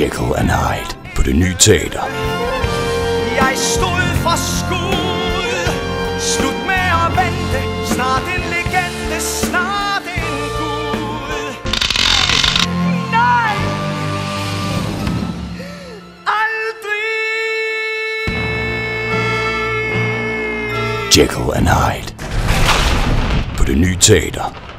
Jekyll and Hyde på det nye teater. Jeg stod for skud. Slut med at vente. Snart en legende. Snart en gud. Nej! Aldrig! Jekyll and Hyde på det nye teater.